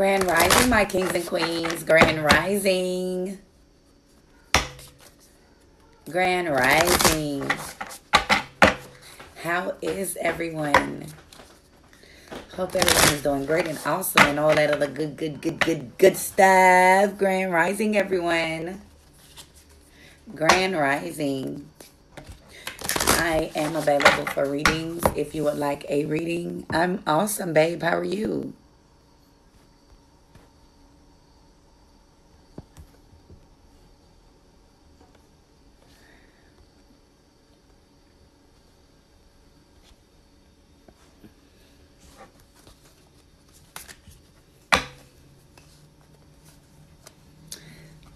Grand Rising, my kings and queens. Grand Rising. Grand Rising. How is everyone? Hope everyone is doing great and awesome and all that other good, good, good, good, good stuff. Grand Rising, everyone. Grand Rising. I am available for readings if you would like a reading. I'm awesome, babe. How are you?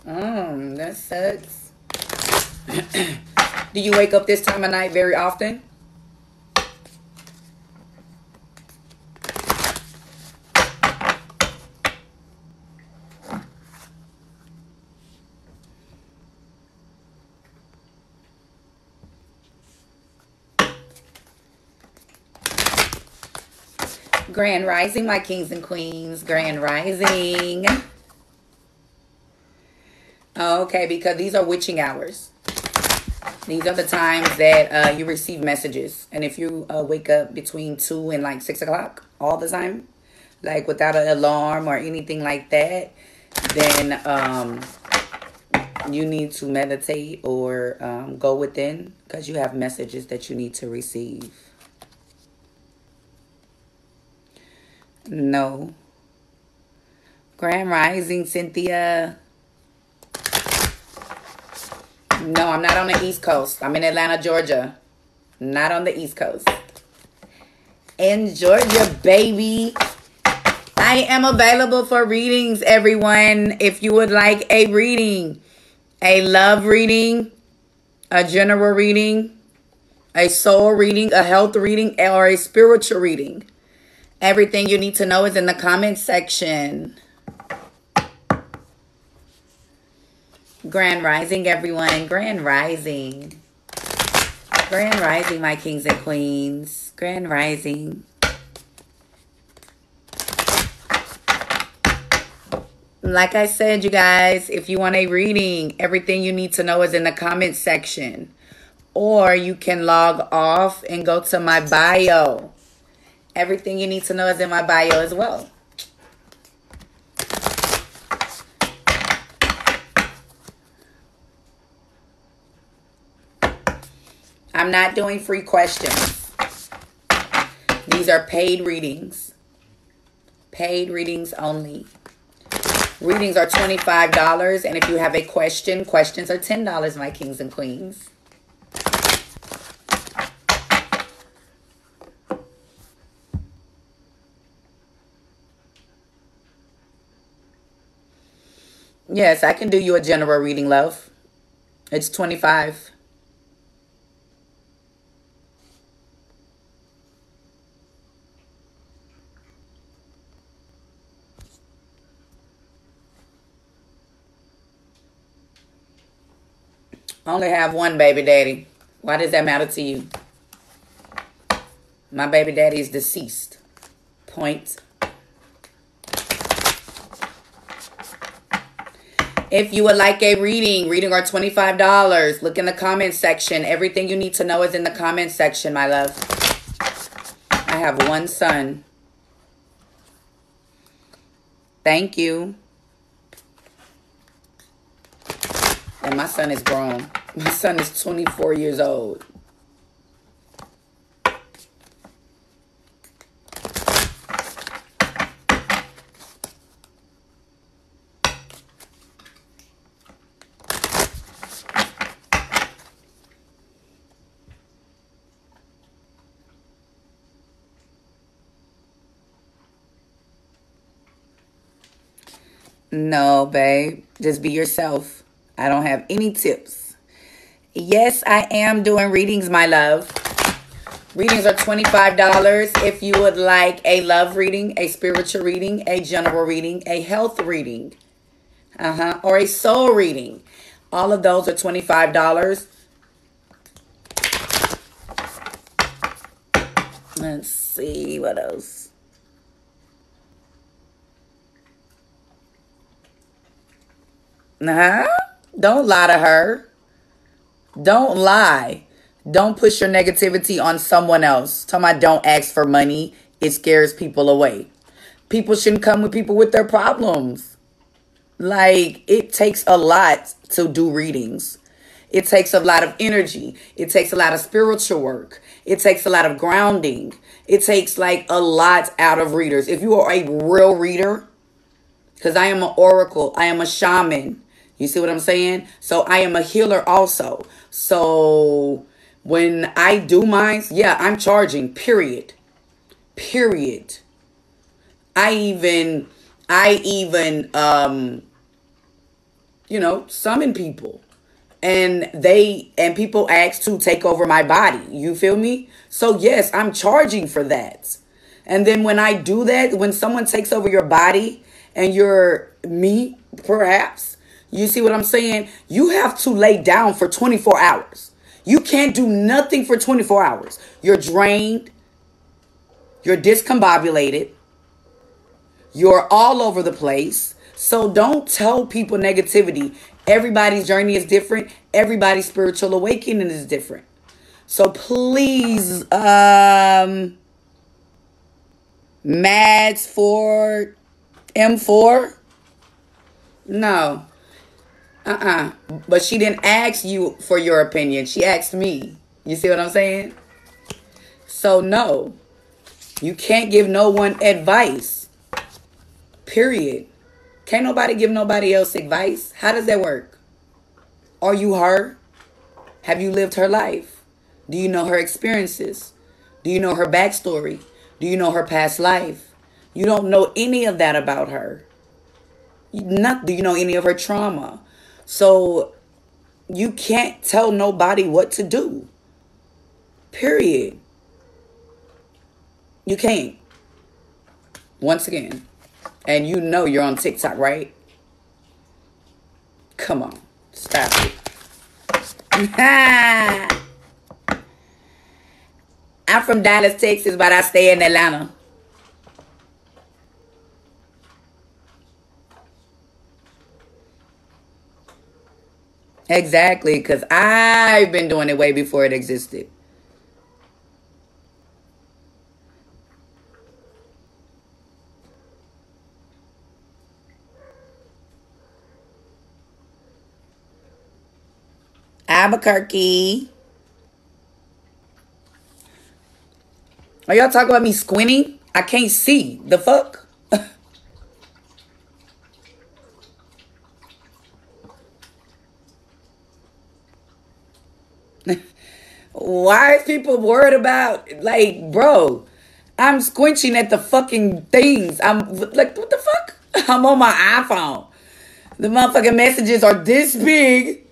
Um, that sucks. Do you wake up this time of night very often? Grand Rising, my kings and queens. Grand Rising. Okay, because these are witching hours. These are the times that uh, you receive messages. And if you uh, wake up between 2 and like 6 o'clock all the time, like without an alarm or anything like that, then um, you need to meditate or um, go within because you have messages that you need to receive. No. Grand Rising, Cynthia. No, I'm not on the East Coast. I'm in Atlanta, Georgia. Not on the East Coast. In Georgia, baby. I am available for readings, everyone. If you would like a reading, a love reading, a general reading, a soul reading, a health reading, or a spiritual reading. Everything you need to know is in the comment section. Grand Rising, everyone. Grand Rising. Grand Rising, my kings and queens. Grand Rising. Like I said, you guys, if you want a reading, everything you need to know is in the comment section. Or you can log off and go to my bio. Everything you need to know is in my bio as well. I'm not doing free questions. These are paid readings. Paid readings only. Readings are $25, and if you have a question, questions are $10, my kings and queens. Yes, I can do you a general reading, love. It's 25 only have one baby daddy. Why does that matter to you? My baby daddy is deceased. Point. If you would like a reading, reading are $25. Look in the comment section. Everything you need to know is in the comment section, my love. I have one son. Thank you. My son is grown. My son is 24 years old. No, babe. Just be yourself. I don't have any tips. Yes, I am doing readings, my love. Readings are $25 if you would like a love reading, a spiritual reading, a general reading, a health reading, uh-huh, or a soul reading. All of those are $25. Let's see what else. Huh? Don't lie to her. Don't lie. Don't push your negativity on someone else. Tell me don't ask for money. It scares people away. People shouldn't come with people with their problems. Like, it takes a lot to do readings. It takes a lot of energy. It takes a lot of spiritual work. It takes a lot of grounding. It takes like a lot out of readers. If you are a real reader, because I am an oracle, I am a shaman. You see what I'm saying? So I am a healer also. So when I do mines, yeah, I'm charging, period. Period. I even I even um you know, summon people and they and people ask to take over my body. You feel me? So yes, I'm charging for that. And then when I do that, when someone takes over your body and you're me, perhaps, you see what I'm saying? You have to lay down for 24 hours. You can't do nothing for 24 hours. You're drained. You're discombobulated. You're all over the place. So don't tell people negativity. Everybody's journey is different. Everybody's spiritual awakening is different. So please, um, Mads for M4? No. Uh-uh. But she didn't ask you for your opinion. She asked me. You see what I'm saying? So no. You can't give no one advice. Period. Can't nobody give nobody else advice. How does that work? Are you her? Have you lived her life? Do you know her experiences? Do you know her backstory? Do you know her past life? You don't know any of that about her. Not do you know any of her trauma? So you can't tell nobody what to do. Period. You can't. Once again. And you know you're on TikTok, right? Come on. Stop it. I'm from Dallas, Texas, but I stay in Atlanta. Exactly, because I've been doing it way before it existed. Albuquerque. Are y'all talking about me squinting? I can't see. The fuck? Why is people worried about like, bro? I'm squinching at the fucking things. I'm like, what the fuck? I'm on my iPhone. The motherfucking messages are this big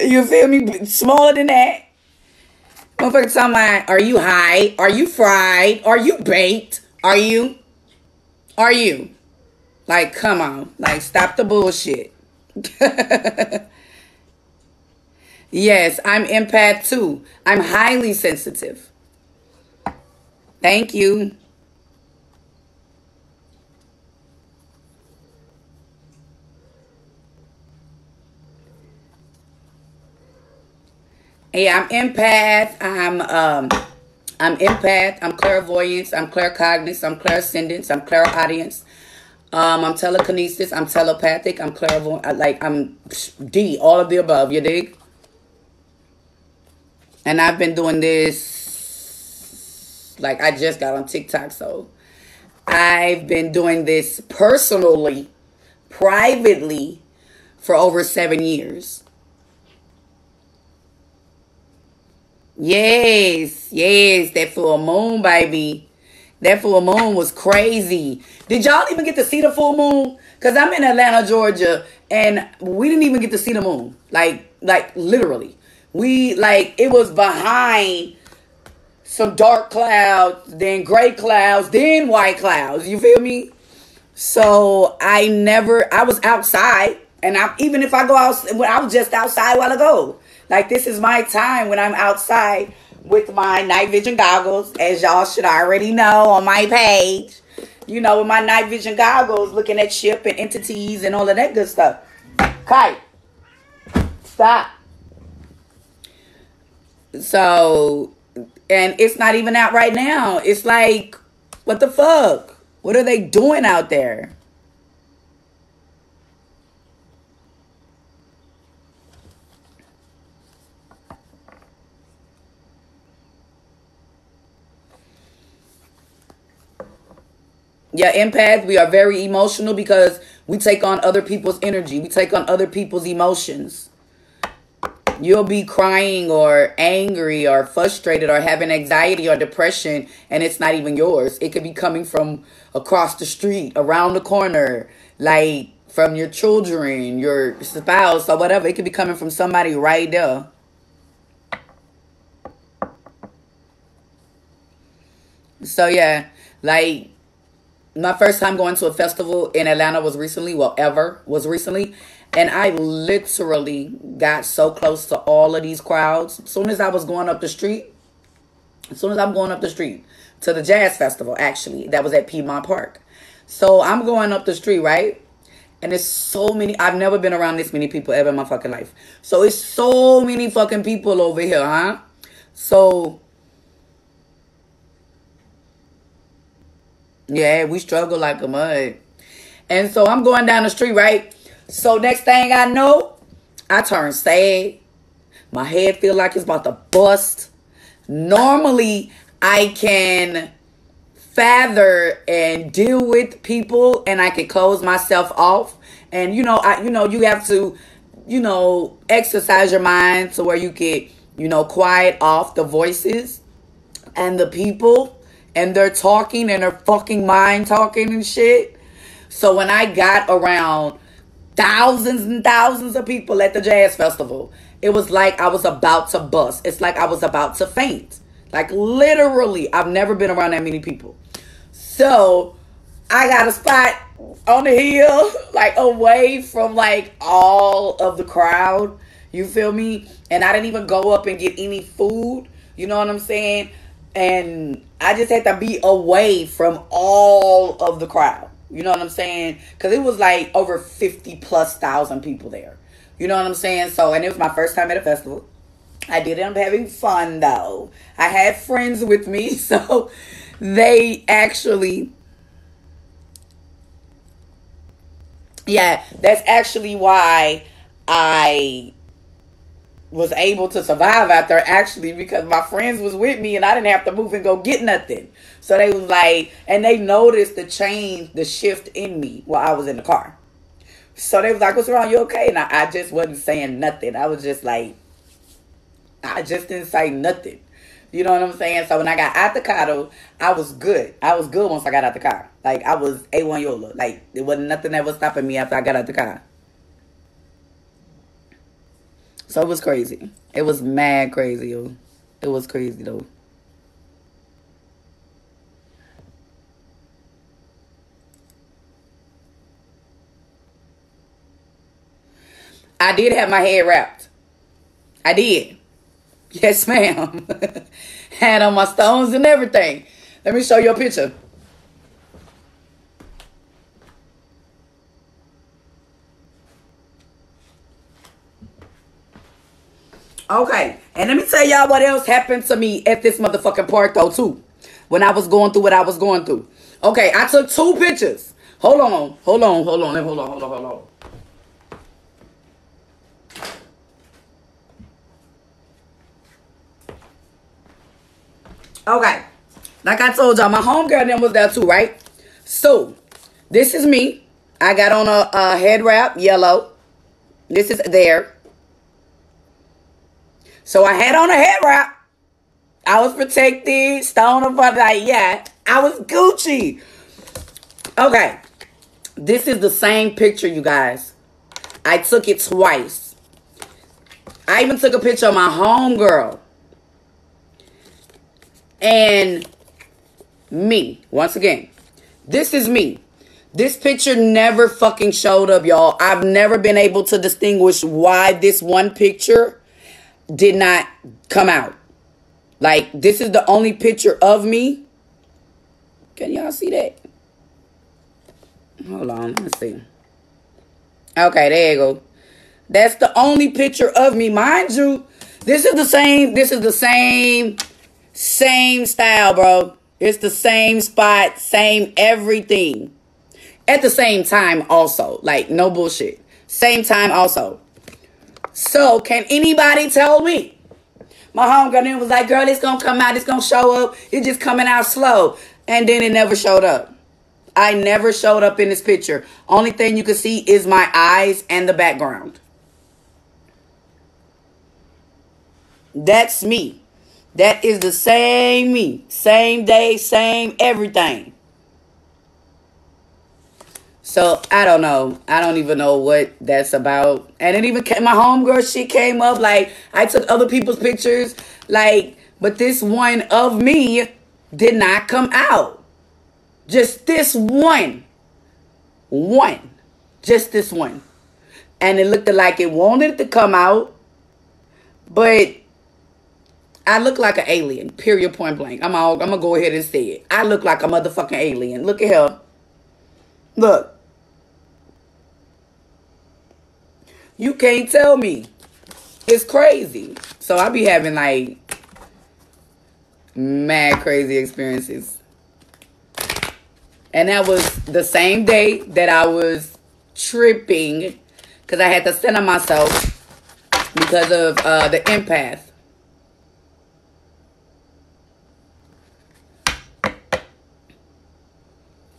you feel me? Smaller than that. Motherfucker talking about, are you high? Are you fried? Are you baked? Are you? Are you? Like, come on. Like, stop the bullshit. yes, I'm empath too. I'm highly sensitive. Thank you. Yeah, I'm empath. I'm um I'm empath. I'm clairvoyance. I'm claircognizance. I'm clairsentience. I'm clairaudience. Um, I'm telekinesis. I'm telepathic. I'm clairvoyant. Like I'm D. All of the above. You dig? And I've been doing this. Like I just got on TikTok, so I've been doing this personally, privately, for over seven years. Yes, yes, that full moon, baby. That full moon was crazy. Did y'all even get to see the full moon? Cause I'm in Atlanta, Georgia, and we didn't even get to see the moon. Like, like literally, we like it was behind some dark clouds, then gray clouds, then white clouds. You feel me? So I never. I was outside, and I even if I go out, when I was just outside while ago. Like this is my time when I'm outside with my night vision goggles, as y'all should already know on my page. You know, with my night vision goggles, looking at ship and entities and all of that good stuff. Kite, Stop. So, and it's not even out right now. It's like, what the fuck? What are they doing out there? Yeah, empaths, we are very emotional because we take on other people's energy. We take on other people's emotions. You'll be crying or angry or frustrated or having anxiety or depression, and it's not even yours. It could be coming from across the street, around the corner, like from your children, your spouse, or whatever. It could be coming from somebody right there. So, yeah, like my first time going to a festival in Atlanta was recently, well, ever was recently. And I literally got so close to all of these crowds. As soon as I was going up the street, as soon as I'm going up the street to the jazz festival, actually, that was at Piedmont Park. So I'm going up the street, right? And there's so many, I've never been around this many people ever in my fucking life. So it's so many fucking people over here, huh? So Yeah, we struggle like a mud. And so I'm going down the street, right? So next thing I know, I turn sad. My head feel like it's about to bust. Normally, I can father and deal with people and I can close myself off. And you know, I you know, you have to, you know, exercise your mind to where you get, you know, quiet off the voices and the people and they're talking and they're fucking mind talking and shit. So when I got around thousands and thousands of people at the jazz festival, it was like I was about to bust. It's like I was about to faint. Like literally, I've never been around that many people. So I got a spot on the hill, like away from like all of the crowd. You feel me? And I didn't even go up and get any food. You know what I'm saying? And I just had to be away from all of the crowd. You know what I'm saying? Because it was like over 50 plus thousand people there. You know what I'm saying? So, and it was my first time at a festival. I did end up having fun though. I had friends with me, so they actually. Yeah, that's actually why I was able to survive out there actually because my friends was with me and I didn't have to move and go get nothing. So they was like, and they noticed the change, the shift in me while I was in the car. So they was like, "What's wrong? You okay?" And I, I just wasn't saying nothing. I was just like, I just didn't say nothing. You know what I'm saying? So when I got out the car, I was good. I was good once I got out the car. Like I was a1 Yola. Like there wasn't nothing that was stopping me after I got out the car. So it was crazy. It was mad crazy, yo. It was crazy though. I did have my head wrapped. I did. Yes, ma'am. Had on my stones and everything. Let me show you a picture. Okay, and let me tell y'all what else happened to me at this motherfucking park though too. When I was going through what I was going through. Okay, I took two pictures. Hold on, hold on, hold on, hold on, hold on, hold on. Okay, like I told y'all, my homegirl then was there too, right? So, this is me. I got on a, a head wrap, yellow. This is there. So I had on a head wrap. I was protected, stone of like, yeah, I was Gucci. Okay. This is the same picture, you guys. I took it twice. I even took a picture of my homegirl. And me, once again, this is me. This picture never fucking showed up, y'all. I've never been able to distinguish why this one picture did not come out. Like, this is the only picture of me. Can y'all see that? Hold on, let's see. Okay, there you go. That's the only picture of me. Mind you, this is the same, this is the same, same style, bro. It's the same spot, same everything. At the same time, also. Like, no bullshit. Same time, also. So, can anybody tell me? My homegirl was like, girl, it's gonna come out, it's gonna show up. It's just coming out slow. And then it never showed up. I never showed up in this picture. Only thing you can see is my eyes and the background. That's me. That is the same me. Same day, same everything. So I don't know. I don't even know what that's about. And it even came, my homegirl she came up. Like I took other people's pictures. Like, but this one of me did not come out. Just this one. One. Just this one. And it looked like it wanted to come out. But I look like an alien. Period point blank. I'm all, I'm gonna go ahead and say it. I look like a motherfucking alien. Look at her. Look. You can't tell me. It's crazy. So I be having like mad crazy experiences. And that was the same day that I was tripping because I had to center myself because of uh, the empath.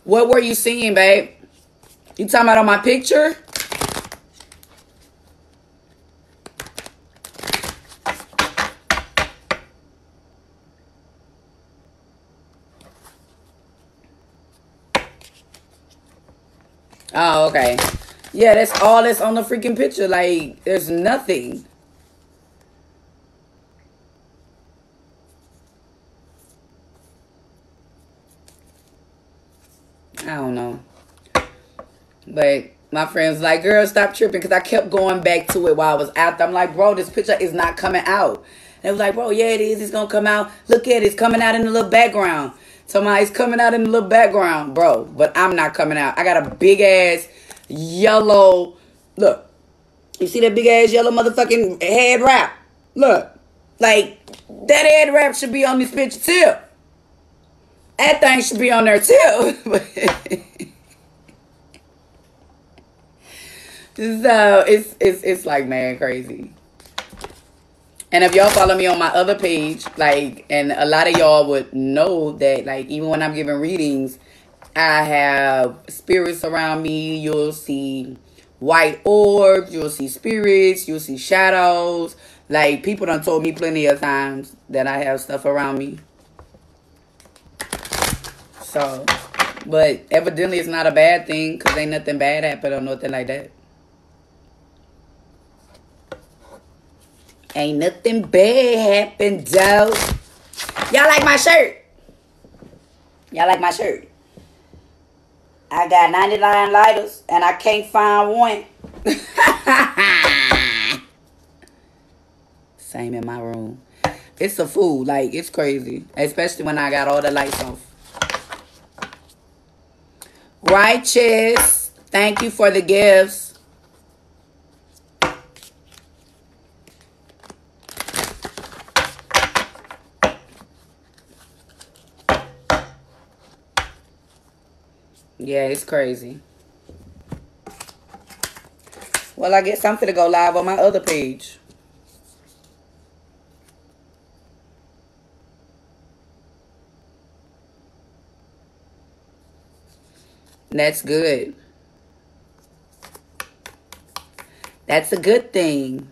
What were you seeing, babe? You talking about on my picture? Oh, okay. Yeah, that's all that's on the freaking picture. Like, there's nothing. I don't know. But my friends like, girl, stop tripping. Because I kept going back to it while I was out there. I'm like, bro, this picture is not coming out. And it was like, bro, yeah, it is. It's going to come out. Look at it. It's coming out in the little background. So my, it's coming out in the little background, bro. But I'm not coming out. I got a big ass yellow. Look. You see that big ass yellow motherfucking head wrap? Look. Like, that head wrap should be on this bitch too. That thing should be on there too. so it's it's it's like man crazy. And if y'all follow me on my other page, like, and a lot of y'all would know that, like, even when I'm giving readings, I have spirits around me. You'll see white orbs. You'll see spirits. You'll see shadows. Like, people done told me plenty of times that I have stuff around me. So, but evidently it's not a bad thing because ain't nothing bad happen or nothing like that. Ain't nothing bad happened, though. Y'all like my shirt? Y'all like my shirt? I got 99 lighters and I can't find one. Same in my room. It's a fool. Like, it's crazy. Especially when I got all the lights off. Righteous. Thank you for the gifts. Yeah, it's crazy. Well, I guess I'm finna go live on my other page. That's good. That's a good thing.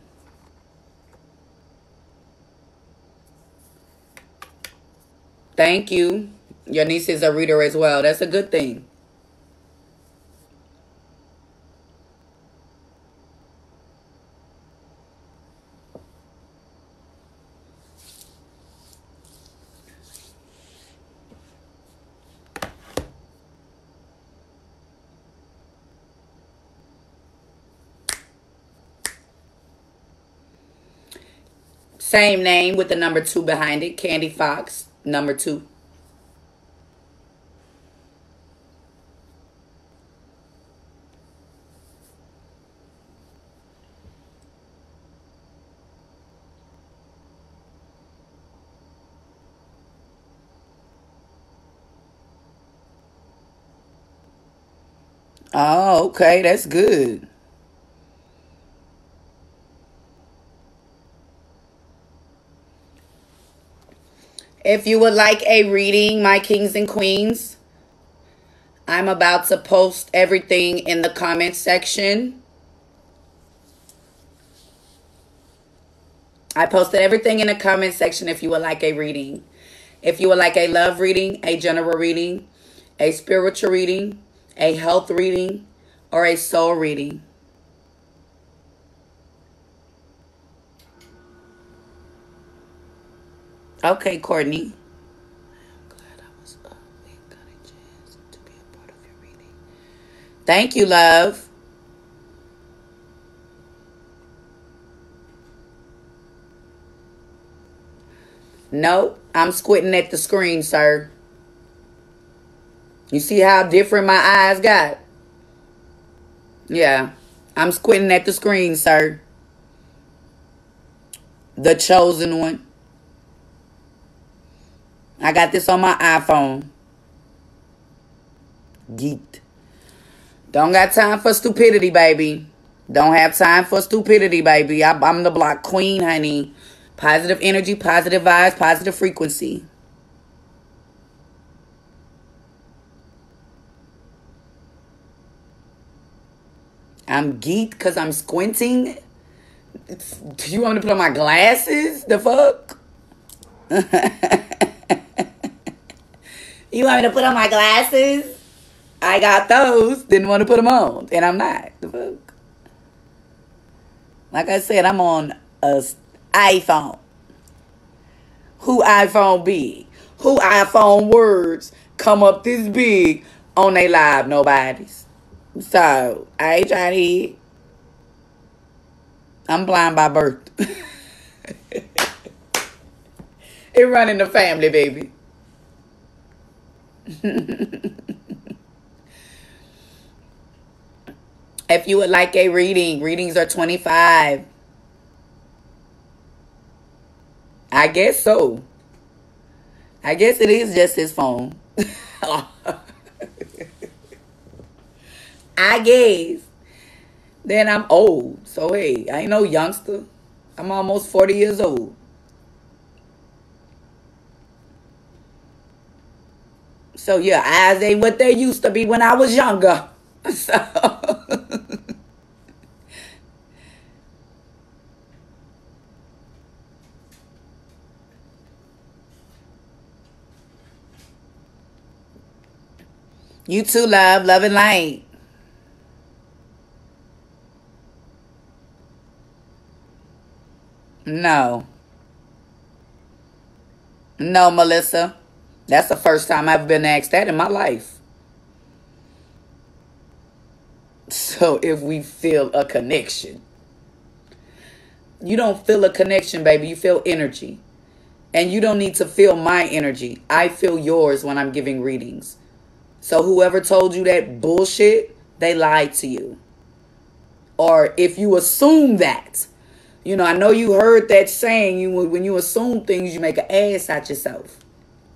Thank you. Your niece is a reader as well. That's a good thing. Same name with the number two behind it. Candy Fox, number two. Oh, okay. That's good. If you would like a reading, my kings and queens, I'm about to post everything in the comment section. I posted everything in the comment section if you would like a reading. If you would like a love reading, a general reading, a spiritual reading, a health reading, or a soul reading. Okay, Courtney. Glad I was up and got a chance to be a part of your reading. Thank you, love. No, I'm squinting at the screen, sir. You see how different my eyes got? Yeah, I'm squinting at the screen, sir. The chosen one. I got this on my iPhone. Geeked. Don't got time for stupidity, baby. Don't have time for stupidity, baby. I, am the block queen, honey. Positive energy, positive vibes, positive frequency. I'm geeked because I'm squinting. Do you want me to put on my glasses? The fuck? you want me to put on my glasses? I got those, didn't want to put them on, and I'm not. The fuck? Like I said, I'm on a iPhone. Who iPhone big? Who iPhone words come up this big on they live? Nobody's. So I ain't trying to hit. I'm blind by birth. it run in the family, baby. if you would like a reading, readings are 25. I guess so. I guess it is just his phone. I guess. Then I'm old. So hey, I ain't no youngster. I'm almost 40 years old. So your eyes ain't what they used to be when I was younger. So You too, love, love and light. No. No, Melissa. That's the first time I've been asked that in my life. So if we feel a connection, you don't feel a connection, baby. You feel energy. And you don't need to feel my energy. I feel yours when I'm giving readings. So whoever told you that bullshit, they lied to you. Or if you assume that, you know, I know you heard that saying, you when you assume things, you make an ass out yourself.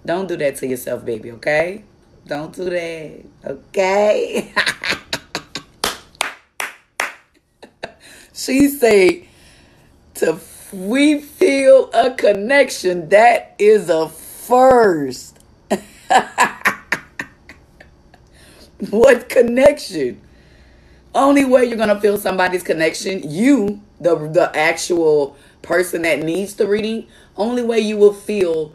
Don't do that to yourself, baby, okay? Don't do that, okay? she said, to we feel a connection that is a first what connection only way you're gonna feel somebody's connection you the the actual person that needs the reading only way you will feel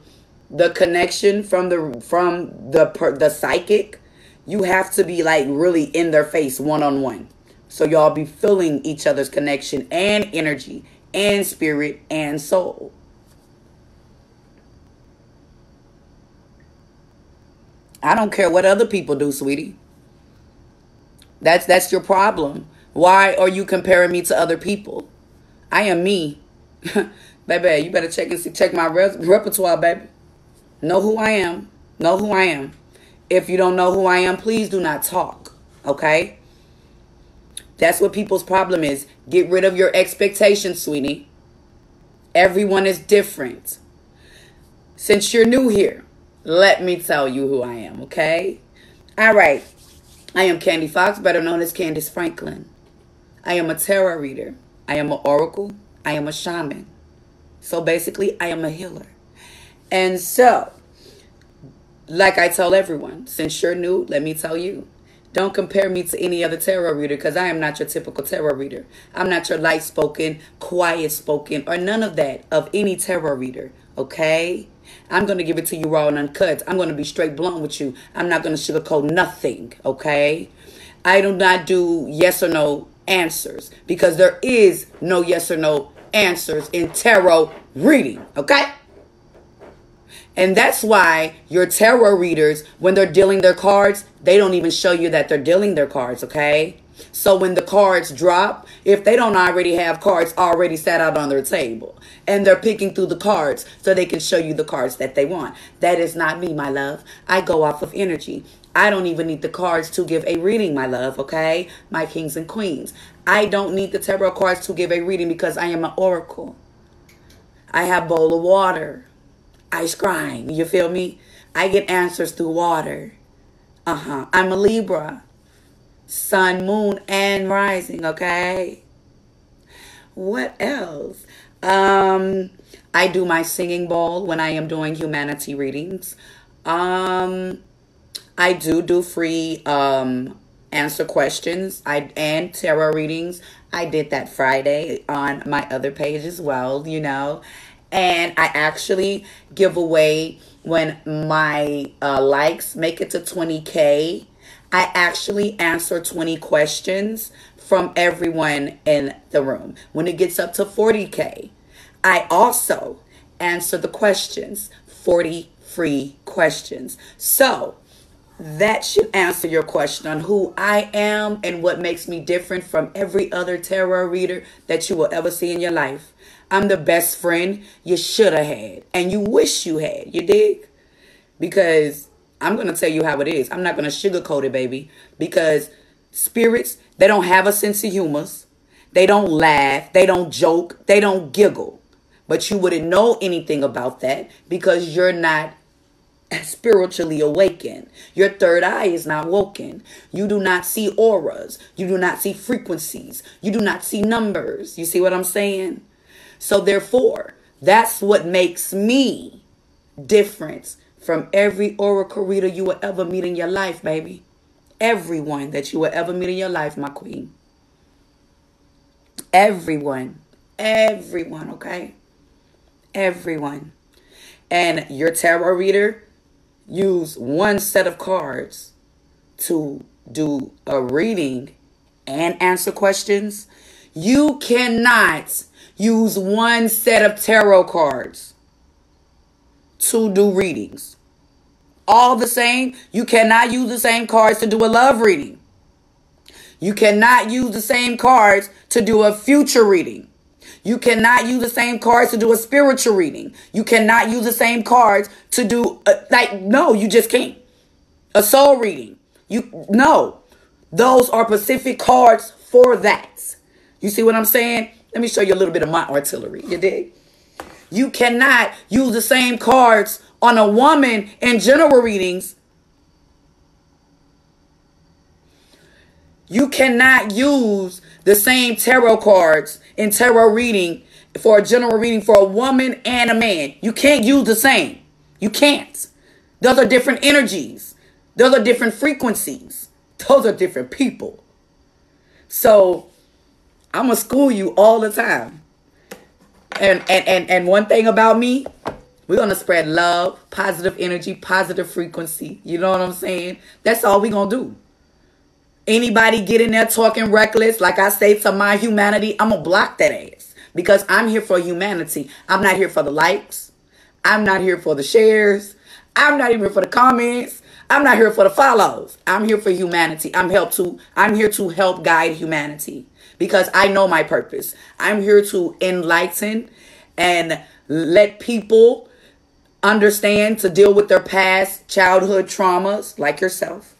the connection from the from the the psychic you have to be like really in their face one on one so y'all be feeling each other's connection and energy and spirit and soul. I don't care what other people do, sweetie. That's that's your problem. Why are you comparing me to other people? I am me. baby, you better check and see, check my re- repertoire, baby. Know who I am. Know who I am. If you don't know who I am, please do not talk. Okay? That's what people's problem is. Get rid of your expectations, sweetie. Everyone is different. Since you're new here, let me tell you who I am, okay? All right. I am Candy Fox, better known as Candice Franklin. I am a tarot reader. I am an oracle. I am a shaman. So basically, I am a healer. And so, like I tell everyone, since you're new, let me tell you, don't compare me to any other tarot reader because I am not your typical tarot reader. I'm not your light spoken, quiet spoken, or none of that of any tarot reader. Okay? I'm going to give it to you raw and uncut. I'm going to be straight blunt with you. I'm not going to sugarcoat nothing. Okay? I do not do yes or no answers because there is no yes or no answers in tarot reading. Okay? And that's why your tarot readers, when they're dealing their cards, they don't even show you that they're dealing their cards, okay? So when the cards drop, if they don't already have cards already set out on their table and they're picking through the cards so they can show you the cards that they want. That is not me, my love. I go off of energy. I don't even need the cards to give a reading, my love, okay? My kings and queens. I don't need the tarot cards to give a reading because I am an oracle. I have bowl of water ice cream. You feel me? I get answers through water. Uh huh. I'm a Libra. Sun, moon, and rising, okay? What else? Um, I do my singing bowl when I am doing humanity readings. Um, I do do free um answer questions. I and tarot readings. I did that Friday on my other page as well, you know and I actually give away when my uh, likes make it to 20k. I actually answer 20 questions from everyone in the room. When it gets up to 40k, I also answer the questions, 40 free questions. So, that should answer your question on who I am and what makes me different from every other tarot reader that you will ever see in your life. I'm the best friend you should have had and you wish you had. You dig? Because I'm going to tell you how it is. I'm not going to sugarcoat it, baby. Because spirits, they don't have a sense of humor. They don't laugh. They don't joke. They don't giggle. But you wouldn't know anything about that because you're not spiritually awakened. Your third eye is not woken. You do not see auras. You do not see frequencies. You do not see numbers. You see what I'm saying? So, therefore, that's what makes me different from every oracle reader you will ever meet in your life, baby. Everyone that you will ever meet in your life, my queen. Everyone. Everyone, okay? Everyone. And your tarot reader use one set of cards to do a reading and answer questions. You cannot use one set of tarot cards to do readings. All the same, you cannot use the same cards to do a love reading. You cannot use the same cards to do a future reading. You cannot use the same cards to do a spiritual reading. You cannot use the same cards to do a, like no, you just can't. A soul reading. You no. Those are specific cards for that. You see what I'm saying? Let me show you a little bit of my artillery. You dig? You cannot use the same cards on a woman in general readings. You cannot use the same tarot cards in tarot reading for a general reading for a woman and a man. You can't use the same. You can't. Those are different energies. Those are different frequencies. Those are different people. So I'm gonna school you all the time. And and and and one thing about me, we're gonna spread love, positive energy, positive frequency. You know what I'm saying? That's all we're gonna do. Anybody get in there talking reckless, like I say to my humanity, I'm gonna block that ass. Because I'm here for humanity. I'm not here for the likes. I'm not here for the shares. I'm not even here for the comments. I'm not here for the follows. I'm here for humanity. I'm help to I'm here to help guide humanity because I know my purpose. I'm here to enlighten and let people understand to deal with their past childhood traumas like yourself.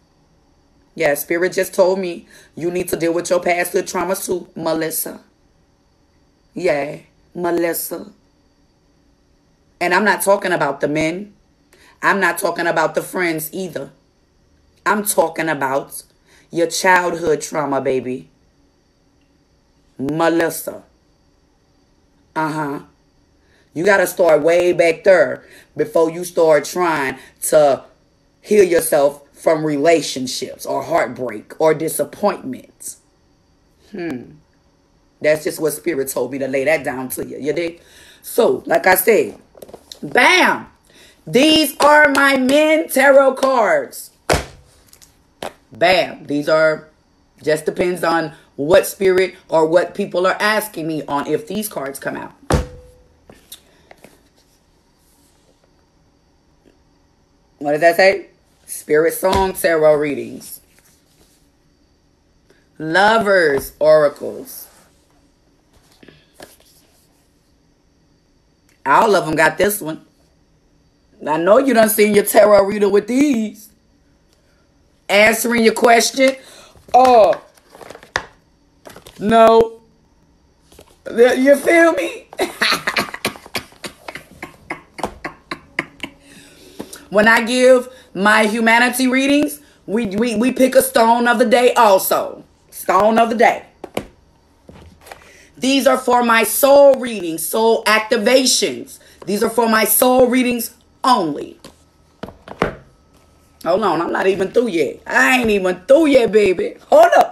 Yeah, Spirit just told me you need to deal with your past traumas too, Melissa. Yeah, Melissa. And I'm not talking about the men. I'm not talking about the friends either. I'm talking about your childhood trauma, baby. Melissa. Uh huh. You got to start way back there before you start trying to heal yourself from relationships or heartbreak or disappointment. Hmm. That's just what Spirit told me to lay that down to you. You dig? So, like I said, bam! These are my men tarot cards. Bam. These are just depends on what spirit or what people are asking me on if these cards come out. What does that say? Spirit song tarot readings. Lovers oracles. All of them got this one. I know you done seen your tarot reader with these. Answering your question. Oh. No. You feel me? when I give my humanity readings, we, we, we pick a stone of the day also. Stone of the day. These are for my soul readings, soul activations. These are for my soul readings only. Hold on, I'm not even through yet. I ain't even through yet, baby. Hold up.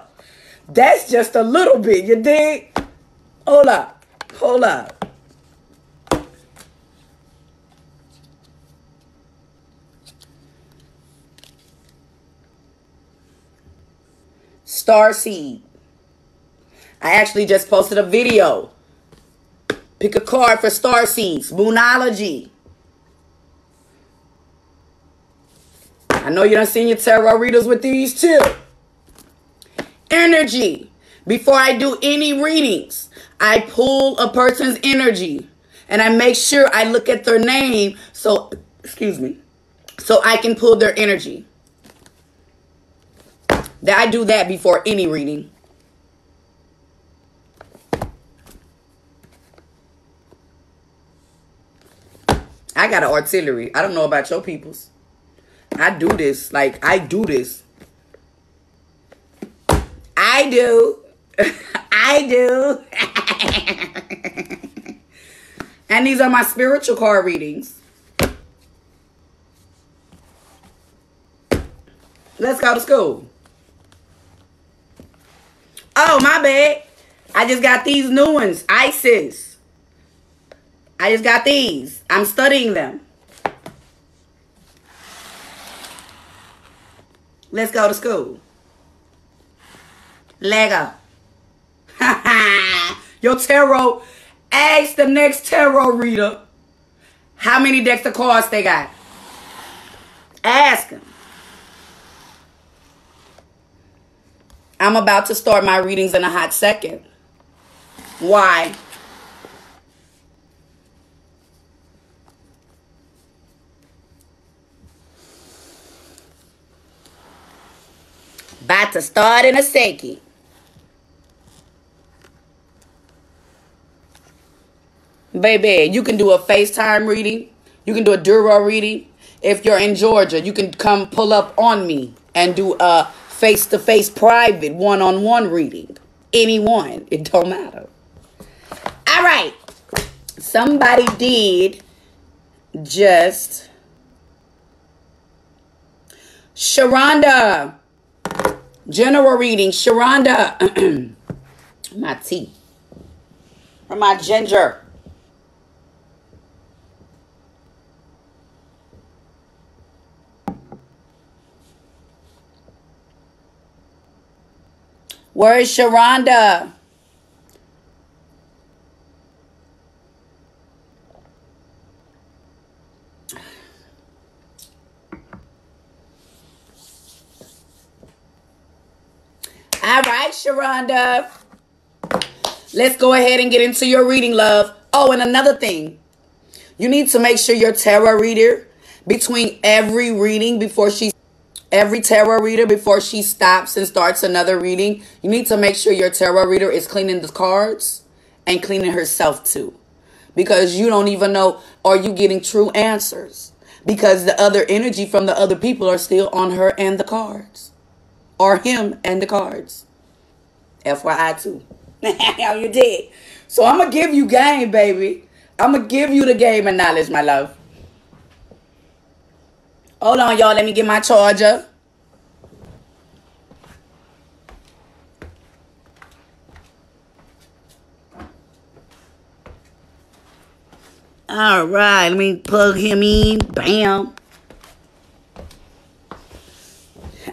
That's just a little bit, you dig? Hold up. Hold up. Star Seed. I actually just posted a video. Pick a card for Star Seeds. Moonology. I know you done seen your tarot readers with these too. Energy. Before I do any readings, I pull a person's energy and I make sure I look at their name so, excuse me, so I can pull their energy. That I do that before any reading. I got an artillery. I don't know about your peoples. I do this. Like, I do this. I do. I do. and these are my spiritual card readings. Let's go to school. Oh, my bad. I just got these new ones. Isis. I just got these. I'm studying them. Let's go to school. Lego. Your tarot, ask the next tarot reader how many decks of cards they got. Ask them. I'm about to start my readings in a hot second. Why? About to start in a second. Baby, you can do a FaceTime reading. You can do a Duro reading. If you're in Georgia, you can come pull up on me and do a face-to-face private one-on-one reading. Anyone. It don't matter. All right. Somebody did just... Sharonda. General reading, Sharonda. my tea. Or my ginger. Where is Sharonda? All right, Sharonda. Let's go ahead and get into your reading, love. Oh, and another thing. You need to make sure your tarot reader, between every reading before she every tarot reader before she stops and starts another reading, you need to make sure your tarot reader is cleaning the cards and cleaning herself too. Because you don't even know are you getting true answers? Because the other energy from the other people are still on her and the cards. or him and the cards. FYI too. You did. So I'm gonna give you game, baby. I'm gonna give you the game and knowledge, my love. Hold on, y'all. Let me get my charger. All right, let me plug him in. Bam.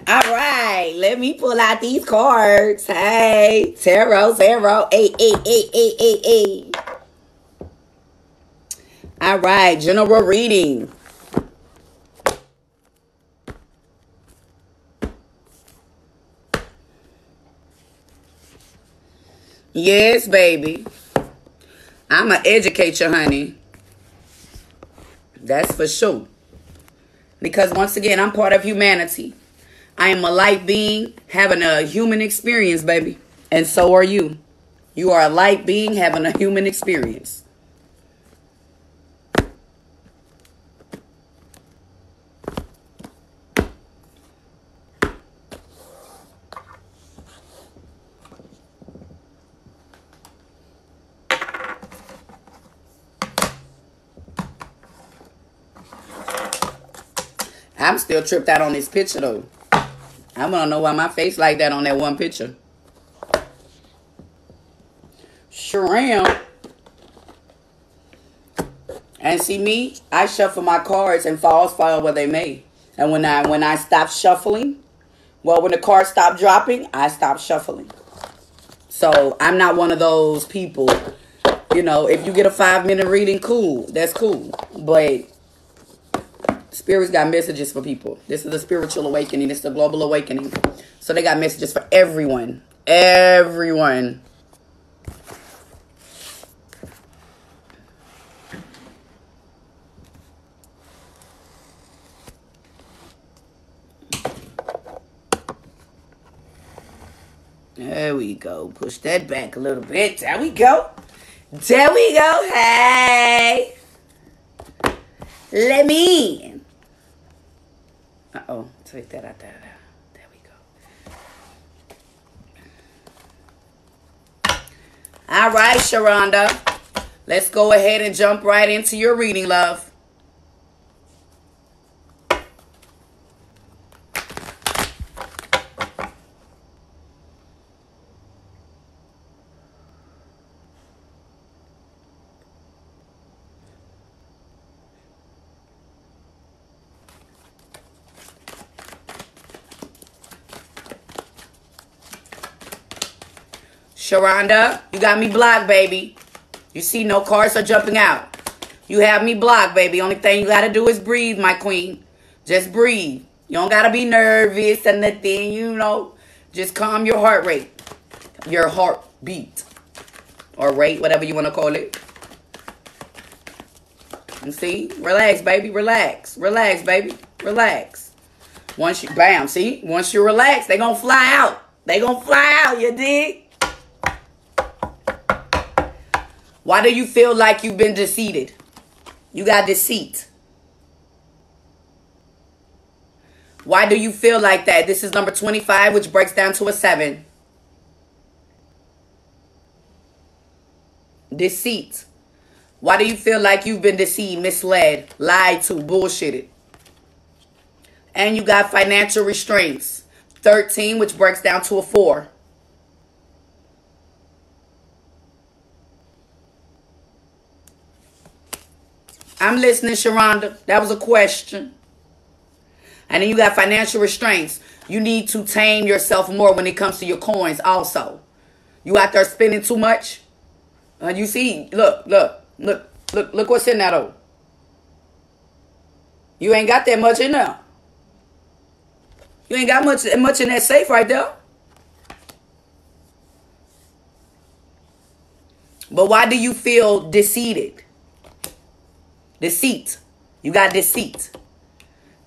All right, let me pull out these cards. Hey, tarot, tarot, hey, hey, hey, hey, hey, hey. All right, general reading. Yes, baby. I'm going to educate you, honey. That's for sure. Because once again, I'm part of humanity. I am a light being having a human experience, baby. And so are you. You are a light being having a human experience. I'm still tripped out on this picture though. I want to know why my face like that on that one picture. Am. And see me, I shuffle my cards and falls fall where they may. And when I when I stop shuffling, well, when the cards stop dropping, I stop shuffling. So I'm not one of those people. You know, if you get a five minute reading, cool. That's cool. But Spirits got messages for people. This is a spiritual awakening. Is a global awakening. So they got messages for everyone. Everyone. There we go. Push that back a little bit. There we go. There we go. Hey. Let me in. Uh-oh. Take that out there. There we go. All right, Sharonda. Let's go ahead and jump right into your reading, love. Sharonda, you got me blocked, baby. You see, no cards are jumping out. You have me blocked, baby. Only thing you gotta do is breathe, my queen. Just breathe. You don't gotta be nervous and nothing, you know. Just calm your heart rate. Your heartbeat. Or rate, whatever you wanna call it. And see? Relax, baby. Relax. Relax, baby. Relax. Once you bam, see? Once you relax, they gonna fly out. They gonna fly out, you dig? Why do you feel like you've been deceived? You got deceit. Why do you feel like that? This is number 25, which breaks down to a 7. Deceit. Why do you feel like you've been deceived, misled, lied to, bullshitted? And you got financial restraints. 13, which breaks down to a 4. I'm listening, Sharonda. That was a question. And then you got financial restraints. You need to tame yourself more when it comes to your coins also. You out there spending too much? Uh, you see, look, look, look, look, look what's in that old. You ain't got that much in there. You ain't got much much in that safe right there. But why do you feel deceived? Deceit. You got deceit.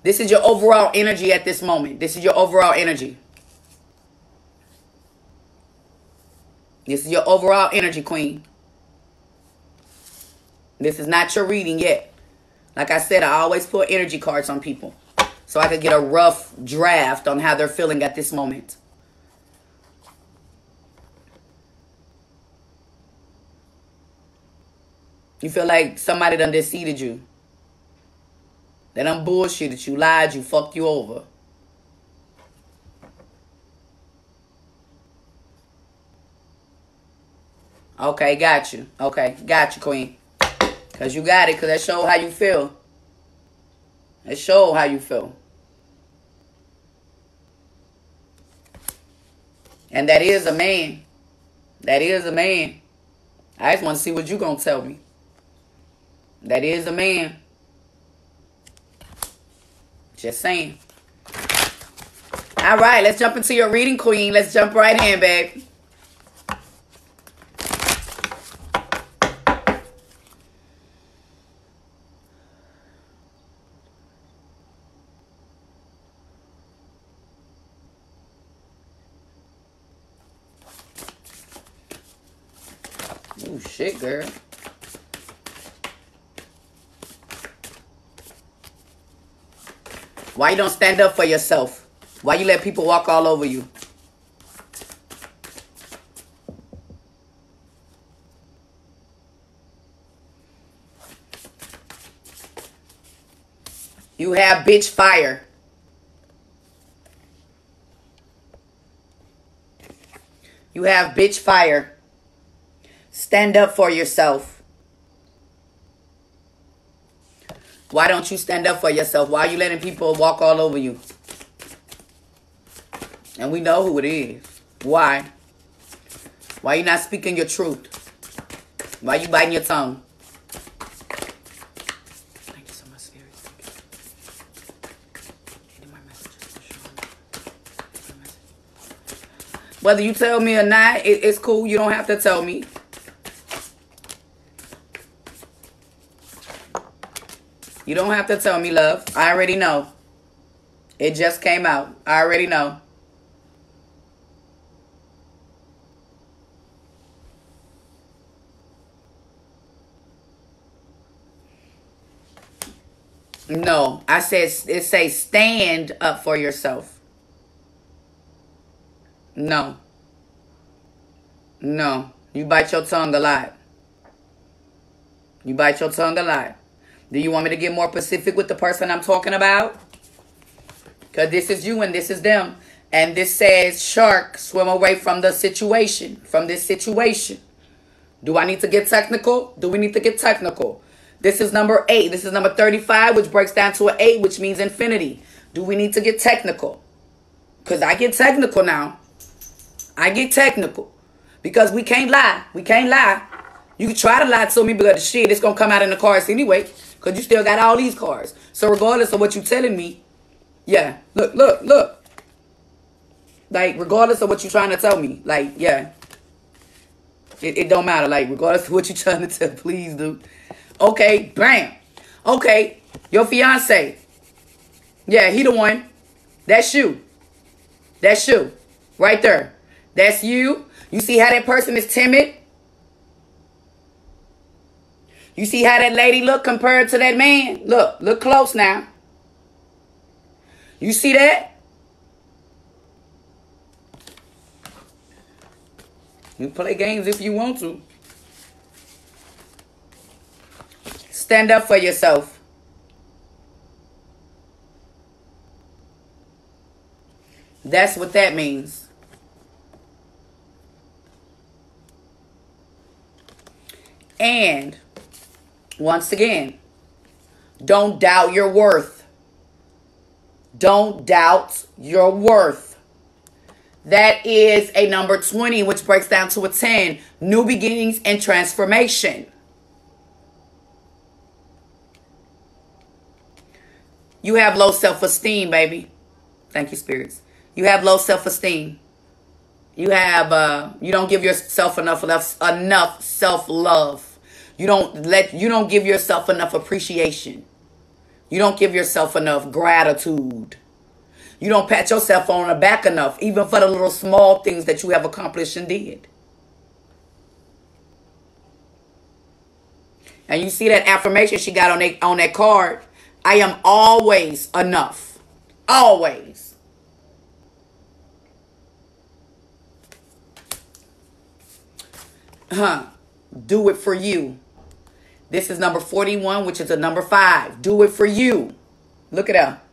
This is your overall energy at this moment. This is your overall energy. This is your overall energy, queen. This is not your reading yet. Like I said, I always put energy cards on people. so I could get a rough draft on how they're feeling at this moment. You feel like somebody done deceived you. They done bullshitted you, lied you, fucked you over. Okay, got you. Okay, got you, queen. Because you got it, because that show how you feel. That show how you feel. And that is a man. That is a man. I just want to see what you going to tell me. That is a man. Just saying. All right, let's jump into your reading, queen. Let's jump right in, babe. Oh, shit, girl. Why you don't stand up for yourself? Why you let people walk all over you? You have bitch fire. You have bitch fire. Stand up for yourself. Why don't you stand up for yourself? Why are you letting people walk all over you? And we know who it is. Why? Why you not speaking your truth? Why you biting your tongue? Thank you so much, Spirit. Whether you tell me or not, it, it's cool. You don't have to tell me. You don't have to tell me, love. I already know. It just came out. I already know. No, I said it say stand up for yourself. No. No. You bite your tongue a lot. You bite your tongue a lot. Do you want me to get more specific with the person I'm talking about? Because this is you and this is them. And this says, shark, swim away from the situation, from this situation. Do I need to get technical? Do we need to get technical? This is number eight. This is number 35, which breaks down to an eight, which means infinity. Do we need to get technical? Because I get technical now. I get technical. Because we can't lie. We can't lie. You can try to lie to me, but the shit, it's going to come out in the cards anyway. Because you still got all these cards. So regardless of what you're telling me, yeah, look, look, look. Like, regardless of what you're trying to tell me, like, yeah. It, it don't matter. Like, regardless of what you're trying to tell, please do. Okay, bam. Okay, your fiance. Yeah, he the one. That's you. That's you. Right there. That's you. You see how that person is timid? You see how that lady look compared to that man? Look, look close now. You see that? You play games if you want to. Stand up for yourself. That's what that means. And once again, don't doubt your worth. Don't doubt your worth. That is a number 20, which breaks down to a 10. New beginnings and transformation. You have low self esteem, baby. Thank you, spirits. You have low self esteem. You have uh you don't give yourself enough enough enough self love. You don't let you don't give yourself enough appreciation. You don't give yourself enough gratitude. You don't pat yourself on the back enough, even for the little small things that you have accomplished and did. And you see that affirmation she got on that on that card. I am always enough. Always. Huh. Do it for you. This is number 41, which is a number five. Do it for you. Look it up.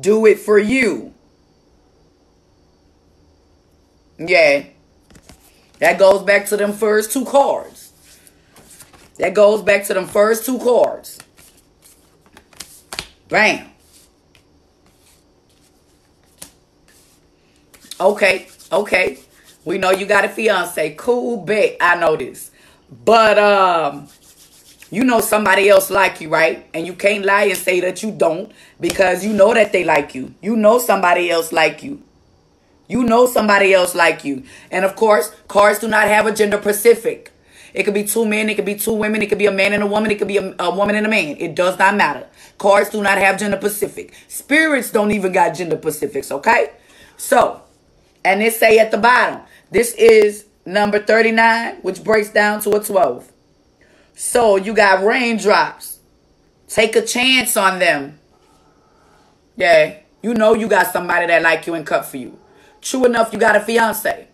Do it for you. Yeah. That goes back to them first two cards. That goes back to them first two cards. Bam. Okay, okay. We know you got a fiance. Cool bet. I know this. But um you know somebody else like you, right? And you can't lie and say that you don't because you know that they like you. You know somebody else like you. You know somebody else like you. And of course, cards do not have a gender specific. It could be two men, it could be two women, it could be a man and a woman, it could be a, a woman and a man. It does not matter. Cards do not have gender specific. Spirits don't even got gender specifics, okay? So, and it say at the bottom, this is number 39, which breaks down to a 12. So you got raindrops. Take a chance on them. Yeah, you know you got somebody that like you and cut for you. True enough, you got a fiance.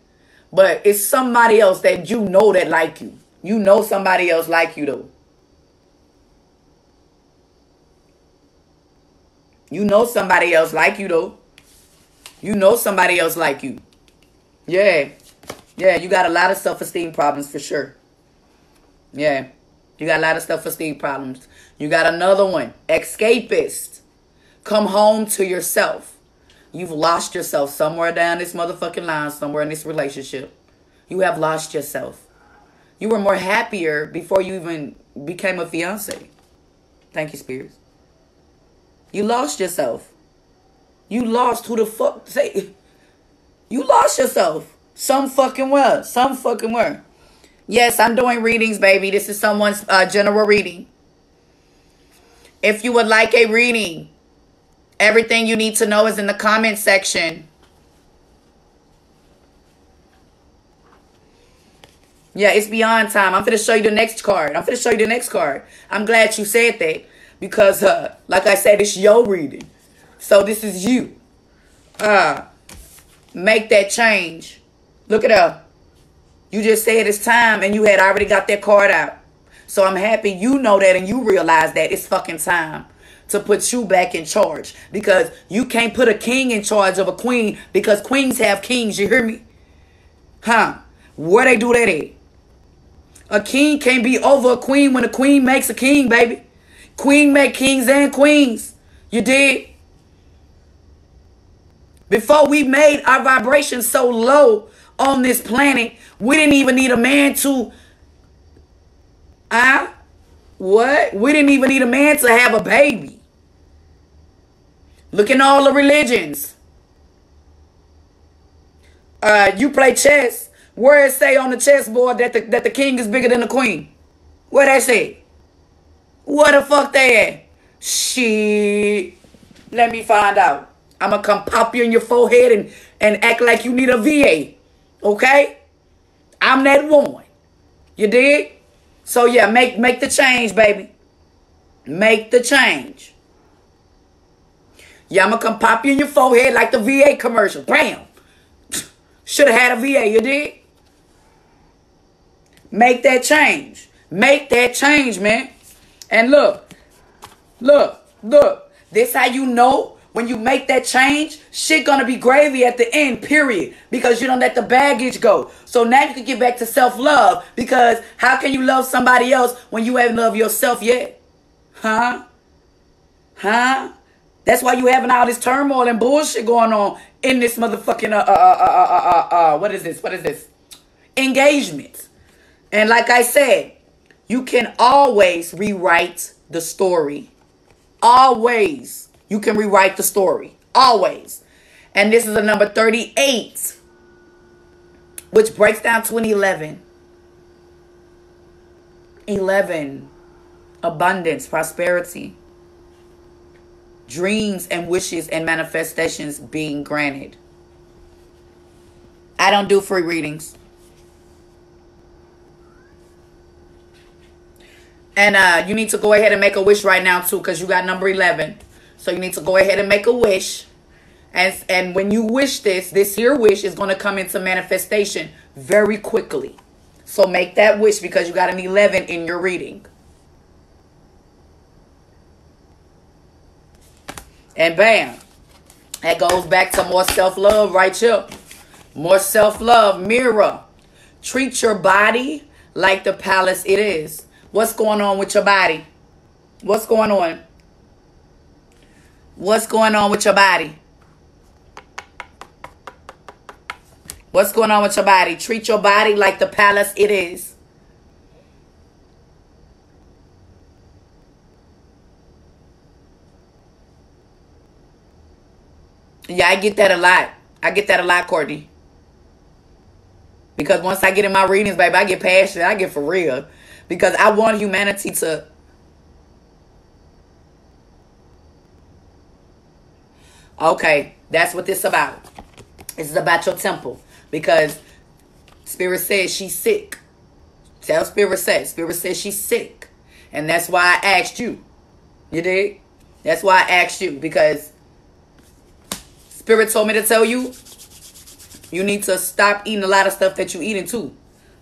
But it's somebody else that you know that like you. You know somebody else like you though. You know somebody else like you though. You know somebody else like you. Yeah. Yeah, you got a lot of self-esteem problems for sure. Yeah. You got a lot of self-esteem problems. You got another one. Escapist. Come home to yourself. You've lost yourself somewhere down this motherfucking line, somewhere in this relationship. You have lost yourself. You were more happier before you even became a fiance. Thank you, Spears. You lost yourself. You lost who the fuck say you lost yourself. Some fucking well. Some fucking where. Yes, I'm doing readings, baby. This is someone's uh, general reading. If you would like a reading, Everything you need to know is in the comment section. Yeah, it's beyond time. I'm going to show you the next card. I'm going to show you the next card. I'm glad you said that because, uh, like I said, it's your reading. So this is you. Uh, make that change. Look it up. You just said it's time and you had already got that card out. So I'm happy you know that and you realize that it's fucking time to put you back in charge because you can't put a king in charge of a queen because queens have kings. You hear me? Huh? Where they do that at? A king can't be over a queen when a queen makes a king, baby. Queen make kings and queens. You did? Before we made our vibration so low on this planet, we didn't even need a man to. Ah, uh, what? We didn't even need a man to have a baby. Look in all the religions. Uh, you play chess. Where it say on the chessboard that the, that the king is bigger than the queen? Where that say? What the fuck they at? Shit. Let me find out. I'ma come pop you in your forehead and, and act like you need a V8. Okay? I'm that one. You dig? So yeah, make make the change, baby. Make the change. Yeah, I'm gonna come pop you in your forehead like the V8 commercial. Bam! Should have had a V8, you did? Make that change. Make that change, man. And look, look, look. This how you know when you make that change, shit gonna be gravy at the end, period. Because you don't let the baggage go. So now you can get back to self-love. Because how can you love somebody else when you haven't loved yourself yet? Huh? Huh? That's why you having all this turmoil and bullshit going on in this motherfucking uh uh uh uh uh uh, uh what is this? What is this? Engagement. And like I said, you can always rewrite the story. Always. You can rewrite the story. Always. And this is a number 38, which breaks down to an 11. 11. Abundance, prosperity dreams and wishes and manifestations being granted. I don't do free readings. And uh, you need to go ahead and make a wish right now too, because you got number eleven. So you need to go ahead and make a wish. And and when you wish this, this here wish is going to come into manifestation very quickly. So make that wish because you got an 11 in your reading. And bam. That goes back to more self-love right here. More self-love. Mirror. Treat your body like the palace it is. What's going on with your body? What's going on? What's going on with your body? What's going on with your body? Treat your body like the palace it is. Yeah, I get that a lot. I get that a lot, Courtney. Because once I get in my readings, baby, I get passionate. I get for real. Because I want humanity to Okay, that's what this about. This is about your temple. Because Spirit says she's sick. Tell Spirit says. Spirit says she's sick. And that's why I asked you. You dig? That's why I asked you. Because Spirit told me to tell you, you need to stop eating a lot of stuff that you're eating too.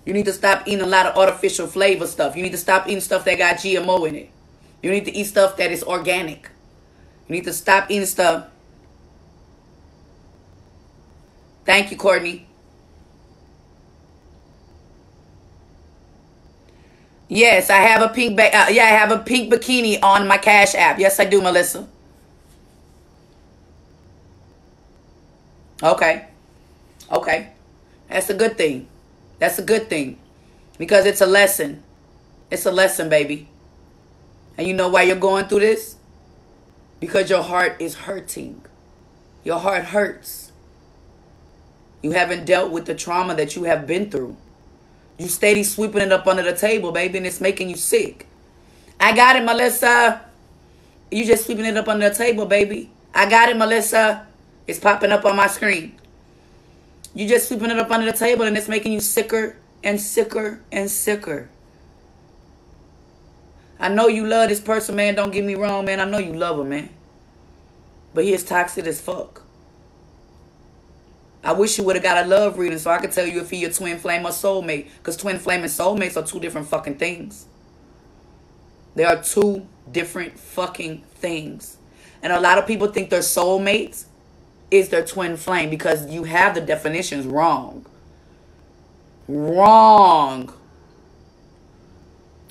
You need to stop eating a lot of artificial flavor stuff. You need to stop eating stuff that got GMO in it. You need to eat stuff that is organic. You need to stop eating stuff Thank you, Courtney. Yes, I have a pink. Ba- uh, yeah, I have a pink bikini on my Cash App. Yes, I do, Melissa. Okay. Okay. That's a good thing. That's a good thing. Because it's a lesson. It's a lesson, baby. And you know why you're going through this? Because your heart is hurting. Your heart hurts. You haven't dealt with the trauma that you have been through. You steady sweeping it up under the table, baby, and it's making you sick. I got it, Melissa. You just sweeping it up under the table, baby. I got it, Melissa. It's popping up on my screen. You just sweeping it up under the table and it's making you sicker and sicker and sicker. I know you love this person, man. Don't get me wrong, man. I know you love him, man. But he is toxic as fuck. I wish you would have got a love reading so I could tell you if he your twin flame or soulmate. Because twin flame and soulmates are two different fucking things. They are two different fucking things. And a lot of people think their soulmates is their twin flame because you have the definitions wrong. Wrong.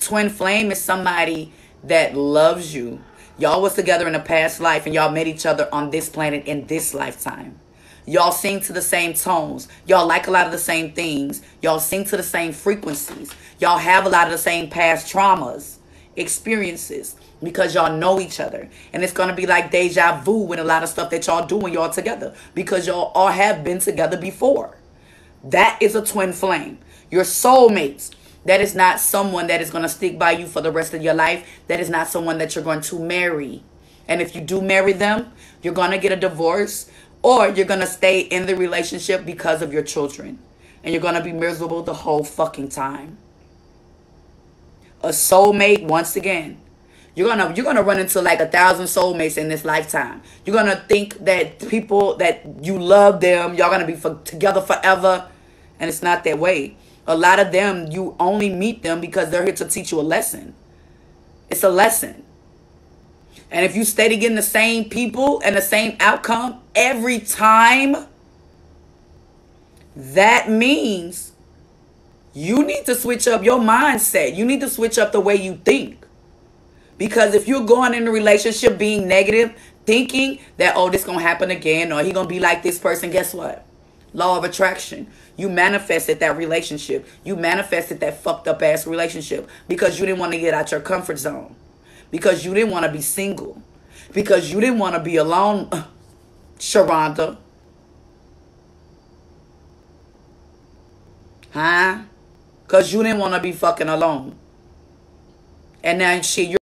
Twin flame is somebody that loves you. Y'all was together in a past life and y'all met each other on this planet in this lifetime. Y'all sing to the same tones. Y'all like a lot of the same things. Y'all sing to the same frequencies. Y'all have a lot of the same past traumas, experiences, because y'all know each other. And it's going to be like deja vu with a lot of stuff that y'all do when y'all together because y'all all have been together before. That is a twin flame. Your soulmates. That is not someone that is going to stick by you for the rest of your life. That is not someone that you're going to marry. And if you do marry them, you're going to get a divorce or you're going to stay in the relationship because of your children. And you're going to be miserable the whole fucking time. A soulmate, once again, you're gonna you're gonna run into like a thousand soulmates in this lifetime. You're gonna think that people that you love them, y'all gonna be for, together forever, and it's not that way. A lot of them, you only meet them because they're here to teach you a lesson. It's a lesson. And if you steady getting the same people and the same outcome every time, that means you need to switch up your mindset. You need to switch up the way you think. Because if you're going in a relationship being negative, thinking that, oh, this going to happen again, or he going to be like this person, guess what? Law of attraction. You manifested that relationship. You manifested that fucked up ass relationship because you didn't want to get out your comfort zone because you didn't want to be single, because you didn't want to be alone, Sharonda. Huh? Because you didn't want to be fucking alone. And now she,